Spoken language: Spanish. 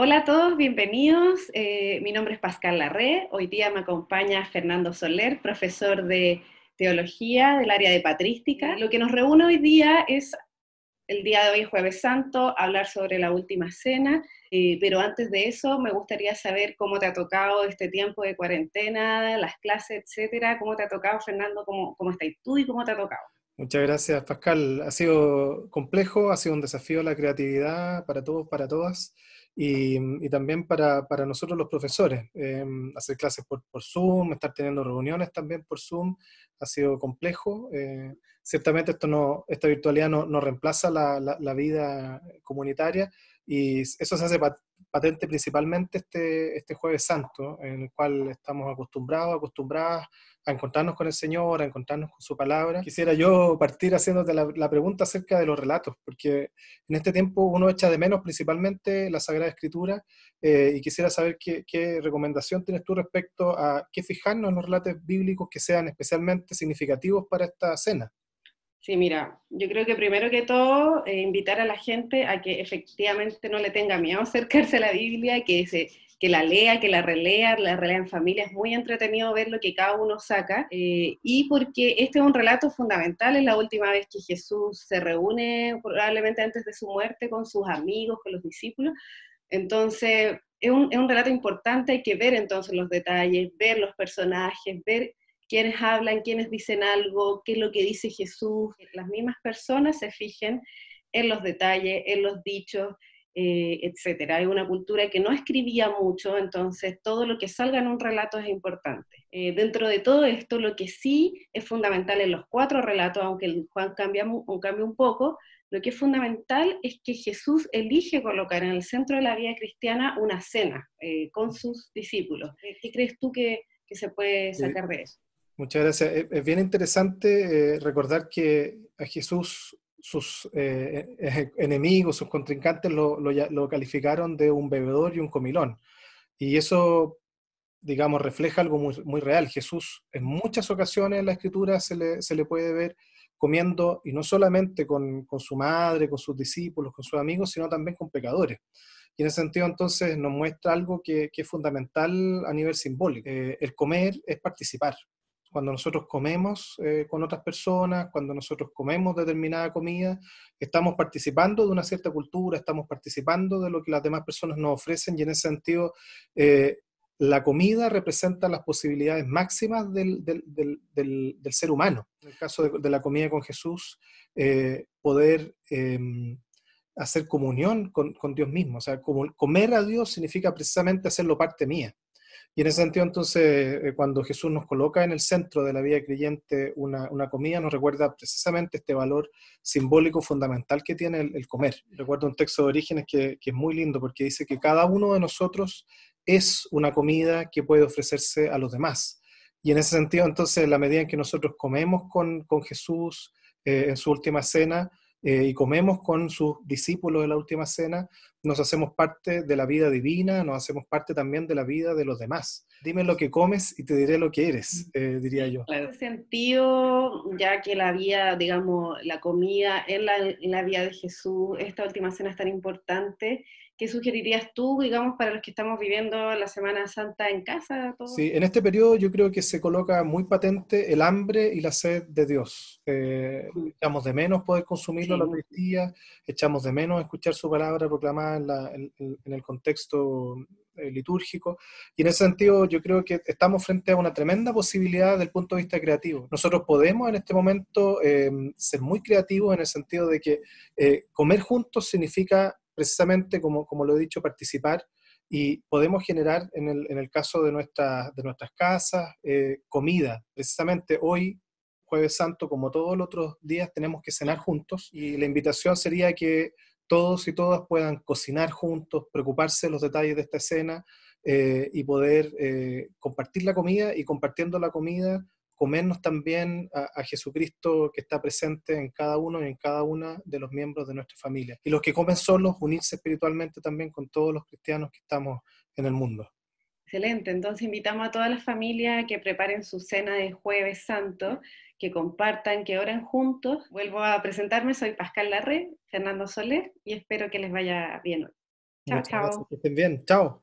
Hola a todos, bienvenidos. Eh, mi nombre es Pascal Larré. Hoy día me acompaña Fernando Soler, profesor de teología del área de patrística. Lo que nos reúne hoy día es el día de hoy, Jueves Santo, hablar sobre la última cena. Eh, pero antes de eso, me gustaría saber cómo te ha tocado este tiempo de cuarentena, las clases, etcétera. ¿Cómo te ha tocado, Fernando? ¿Cómo, cómo estás tú y cómo te ha tocado? Muchas gracias, Pascal. Ha sido complejo, ha sido un desafío la creatividad para todos, para todas y, también para, para, nosotros los profesores. Em, hacer clases por, por, Zoom, estar teniendo reuniones también por Zoom, ha sido complejo. Eh, ciertamente esto no, esta virtualidad no, no reemplaza la, la, vida comunitaria y eso se hace patente principalmente este, este jueves santo, en el cual estamos acostumbrados, acostumbradas a encontrarnos con el Señor, a encontrarnos con su palabra. Quisiera yo partir haciéndote la, pregunta acerca de los relatos, porque en este tiempo uno echa de menos principalmente la Sagrada Escritura eh, y quisiera saber qué, qué, recomendación tienes tú respecto a qué fijarnos en los relatos bíblicos que sean especialmente significativos para esta cena. Sí, mira, yo creo que primero que todo, eh, invitar a la gente a que efectivamente no le tenga miedo acercarse a la Biblia, que se que la lea, que la relea, la relea en familia, es muy entretenido ver lo que cada uno saca, eh, y porque este es un relato fundamental, es la última vez que Jesús se reúne, probablemente antes de su muerte, con sus amigos, con los discípulos, entonces es un, es un relato importante, hay que ver entonces los detalles, ver los personajes, ver quiénes hablan, quiénes dicen algo, qué es lo que dice Jesús, las mismas personas se fijen en los detalles, en los dichos, eh, etcétera. Hay una cultura que no escribía mucho, entonces todo lo que salga en un relato es importante. Eh, dentro de todo esto, lo que sí es fundamental en los cuatro relatos, aunque el Juan cambia, cambia un poco, lo que es fundamental es que Jesús elige colocar en el centro de la vida cristiana una cena eh, con sus discípulos. ¿Qué crees tú que, que se puede sacar de eso? Muchas gracias. Es bien interesante recordar que a Jesús sus eh, eh, enemigos, sus contrincantes lo, lo, calificaron de un bebedor y un comilón. Y eso, digamos, refleja algo muy, muy real. Jesús en muchas ocasiones en la escritura se le, se le puede ver comiendo, y no solamente con, con, su madre, con sus discípulos, con sus amigos, sino también con pecadores. Y en ese sentido, entonces, nos muestra algo que, que es fundamental a nivel simbólico. Eh, el comer es participar cuando nosotros comemos eh, con otras personas, cuando nosotros comemos determinada comida, estamos participando de una cierta cultura, estamos participando de lo que las demás personas nos ofrecen y en ese sentido eh, la comida representa las posibilidades máximas del, del, del, del ser humano. En el caso de, la comida con Jesús, eh, poder em, hacer comunión con, con, Dios mismo. O sea, como, comer a Dios significa precisamente hacerlo parte mía. Y en ese sentido, entonces, eh, cuando Jesús nos coloca en el centro de la vida creyente una, una comida, nos recuerda precisamente este valor simbólico fundamental que tiene el, comer. Recuerdo un texto de Orígenes que, que, es muy lindo porque dice que cada uno de nosotros es una comida que puede ofrecerse a los demás. Y en ese sentido, entonces, la medida en que nosotros comemos con, con Jesús eh, en su última cena, eh, y comemos con sus discípulos de la última cena, nos hacemos parte de la vida divina, nos hacemos parte también de la vida de los demás. Dime lo que comes y te diré lo que eres, eh, diría yo. En ese sentido, ya que la vida, digamos, la comida en la, en la vida de Jesús, esta última cena es tan importante, ¿Qué sugerirías tú, digamos, para los que estamos viviendo la Semana Santa en casa? Sí, en este periodo yo creo que se coloca muy patente el hambre y la sed de Dios. Eh, mm. echamos de menos poder consumirlo sí. la Eucaristía, echamos de menos escuchar su palabra proclamada en, en, el contexto eh, litúrgico. Y en ese sentido yo creo que estamos frente a una tremenda posibilidad desde el punto de vista creativo. Nosotros podemos en este momento eh, ser muy creativos en el sentido de que eh, comer juntos significa precisamente, como, como lo he dicho, participar y podemos generar, en el, en el caso de, nuestra, de nuestras casas, eh, comida. Precisamente hoy, jueves santo, como todos los otros días, tenemos que cenar juntos y la invitación sería que todos y todas puedan cocinar juntos, preocuparse de los detalles de esta escena eh, y poder eh, compartir la comida y compartiendo la comida comernos también a, Jesucristo que está presente en cada uno y en cada una de los miembros de nuestra familia. Y los que comen solos, unirse espiritualmente también con todos los cristianos que estamos en el mundo. Excelente, entonces invitamos a todas las familias que preparen su cena de jueves santo, que compartan, que oren juntos. Vuelvo a presentarme, soy Pascal Larre, Fernando Soler, y espero que les vaya bien hoy. Chao, chao. Que estén bien. Chao.